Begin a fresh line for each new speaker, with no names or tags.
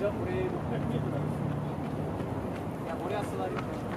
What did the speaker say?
じゃあ俺600キロですいや俺は座るよ